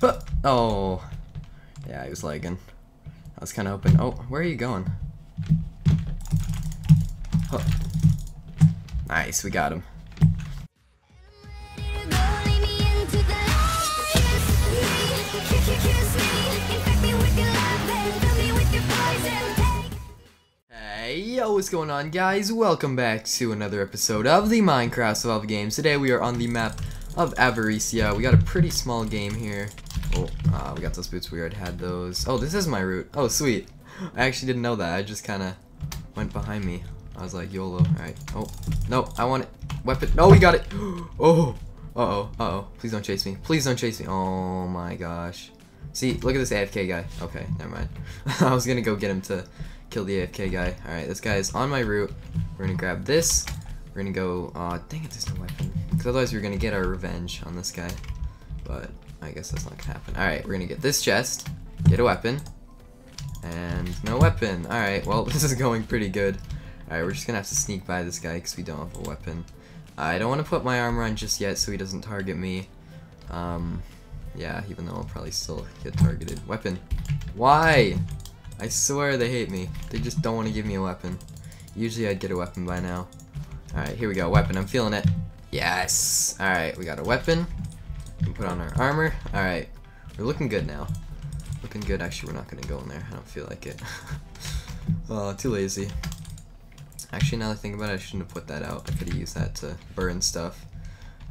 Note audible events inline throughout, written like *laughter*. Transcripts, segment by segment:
Oh. Yeah, he was lagging. I was kind of hoping. Oh, where are you going? Huh. Nice, we got him. Hey, yo, what's going on guys? Welcome back to another episode of the Minecraft Survival Games. Today we are on the map of Avaricia. We got a pretty small game here. Oh, uh, we got those boots, we already had those. Oh, this is my route. Oh, sweet. I actually didn't know that. I just kind of went behind me. I was like, YOLO. Alright. Oh, no, I want it. Weapon. No, we got it. *gasps* Oh, uh-oh, uh-oh. Please don't chase me. Please don't chase me. Oh my gosh. See, look at this AFK guy. Okay, never mind. *laughs* I was gonna go get him to kill the AFK guy. Alright, this guy is on my route. We're gonna grab this. We're gonna go, uh, dang it, there's no weapon. Because otherwise we're gonna get our revenge on this guy. But, I guess that's not gonna happen. Alright, we're gonna get this chest, get a weapon, and no weapon. Alright, well, *laughs* this is going pretty good. Alright, we're just gonna have to sneak by this guy because we don't have a weapon. I don't want to put my armor on just yet so he doesn't target me. Um, yeah, even though I'll probably still get targeted. Weapon. Why? I swear they hate me. They just don't want to give me a weapon. Usually I'd get a weapon by now. Alright, here we go. Weapon. I'm feeling it. Yes! Alright, we got a weapon. We can put on our armor. Alright, we're looking good now. Looking good. Actually, we're not going to go in there. I don't feel like it. *laughs* oh, too lazy. Actually, now that I think about it, I shouldn't have put that out. I could have used that to burn stuff.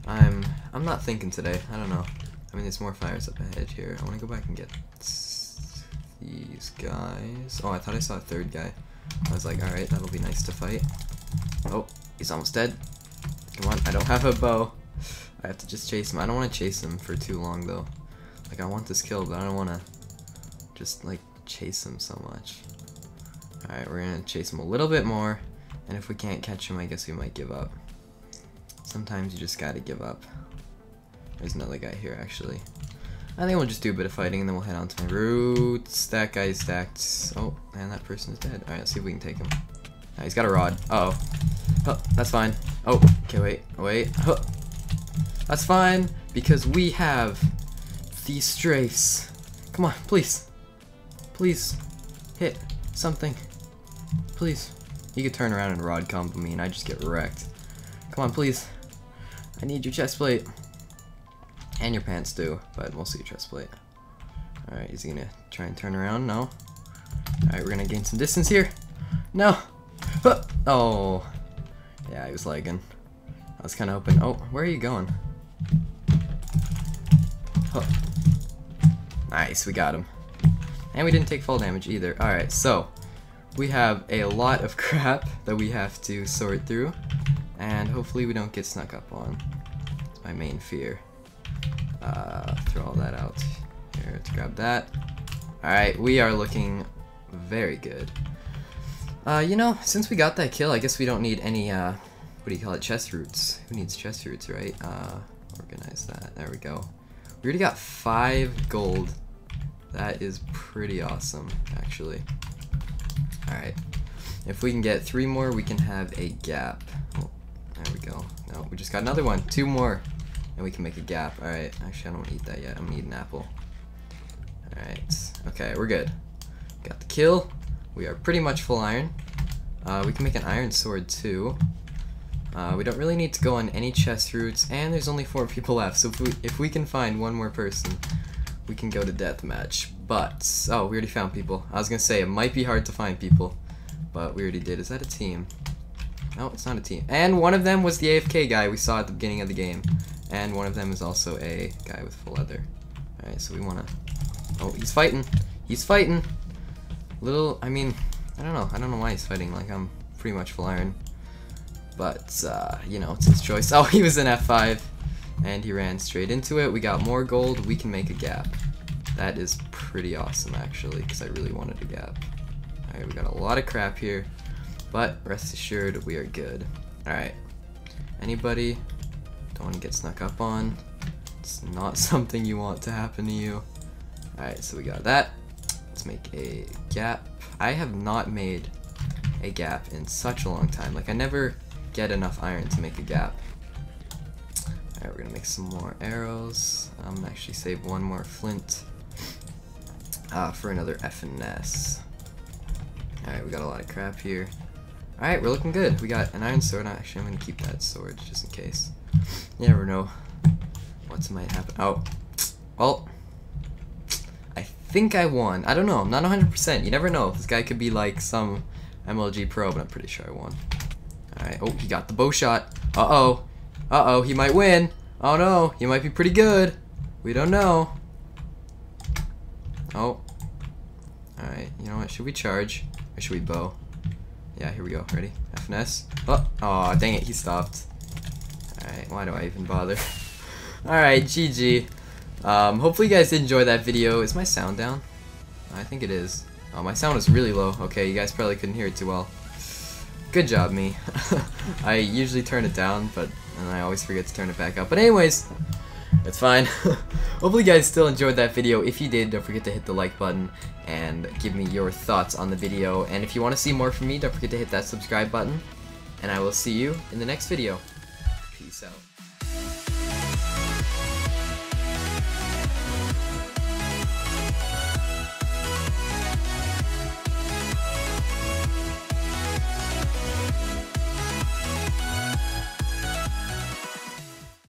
I'm I'm not thinking today. I don't know. I mean, there's more fires up ahead here. I want to go back and get these guys. Oh, I thought I saw a third guy. I was like, alright, that'll be nice to fight. Oh, he's almost dead. Come on, I don't have a bow. I have to just chase him. I don't want to chase him for too long, though. Like, I want this kill, but I don't want to just, like, chase him so much. Alright, we're going to chase him a little bit more. And if we can't catch him, I guess we might give up. Sometimes you just gotta give up. There's another guy here, actually. I think we'll just do a bit of fighting and then we'll head on to my routes. That guy's stacked. Oh, and that person is dead. Alright, let's see if we can take him. He's got a rod. Uh oh Oh, that's fine. Oh, okay, wait, wait. Huh. That's fine, because we have these strafes. Come on, please. Please. Hit something. Please. You could turn around and rod combo me and I just get wrecked. Come on, please. I need your chest plate. And your pants too, but mostly your chest plate. Alright, is he gonna try and turn around? No. Alright, we're gonna gain some distance here. No! Oh. Yeah, he was lagging. I was kind of hoping. Oh, where are you going? Huh. Nice, we got him. And we didn't take fall damage either. Alright, so we have a lot of *laughs* crap that we have to sort through. And hopefully we don't get snuck up on. That's my main fear. Uh, throw all that out here to grab that. Alright, we are looking very good. Uh, you know, since we got that kill, I guess we don't need any, uh, what do you call it, chest routes. Who needs chest routes, right? Uh, organize that. There we go. We already got five gold. That is pretty awesome, actually. Alright. If we can get three more, we can have a gap. Oh, there we go. No, we just got another one. Two more. And we can make a gap. Alright. Actually, I don't want to eat that yet. I'm gonna eat an apple. Alright. Okay, we're good. Got the kill. We are pretty much full iron. Uh, we can make an iron sword too. Uh, we don't really need to go on any chest routes, and there's only four *laughs* people left, so if we, if we can find one more person, we can go to deathmatch. But, oh, we already found people. I was gonna say, it might be hard to find people, but we already did. Is that a team? No, it's not a team. And one of them was the AFK guy we saw at the beginning of the game. And one of them is also a guy with full leather. Alright, so we wanna... Oh, he's fighting! He's fighting! Little, I mean, I don't know. I don't know why he's fighting. Like, I'm pretty much full iron. But, uh, you know, it's his choice. *laughs* Oh, he was in F5. And he ran straight into it. We got more gold. We can make a gap. That is pretty awesome, actually, because I really wanted a gap. Alright, we got a lot of crap here. But, rest assured, we are good. Alright. Anybody? Don't want to get snuck up on. It's not *laughs* something you want to happen to you. Alright, so we got that. Make a gap. I have not made a gap in such a long time. Like, I never get enough iron to make a gap. Alright, we're gonna make some more arrows. I'm gonna actually save one more flint uh, for another F and S. Alright, we got a lot of crap here. Alright, we're looking good. We got an iron sword. Actually, I'm gonna keep that sword just in case. You never know what might happen. Oh, well, think I won. I don't know. I'm not 100%. You never know. This guy could be like some MLG pro, but I'm pretty sure I won. Alright, oh, he got the bow shot. Uh-oh. Uh-oh, he might win. Oh no, he might be pretty good. We don't know. Oh. Alright, you know what? Should we charge? Or should we bow? Yeah, here we go. Ready? F and Oh, oh dang it, he stopped. Alright, why do I even bother? *laughs* Alright, GG. Um, hopefully you guys did enjoy that video. Is my sound down? I think it is. Oh, my sound is really low. Okay, you guys probably couldn't hear it too well. Good job, me. *laughs* I usually turn it down, but and I always forget to turn it back up. But anyways, it's fine. *laughs* Hopefully you guys still enjoyed that video. If you did, don't forget to hit the like button and give me your thoughts on the video. And if you want to see more from me, don't forget to hit that subscribe button. And I will see you in the next video. Peace out.